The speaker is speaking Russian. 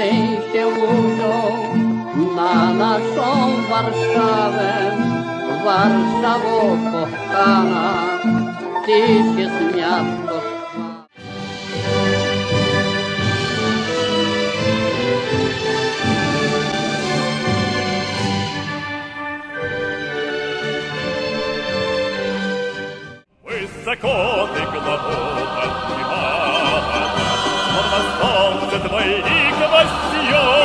Тисячі лужок на нашем Варшаве, Варшаву кохана, ти ще. Высоко ты глубоко поднимала, Под мостом за Но ты жертвою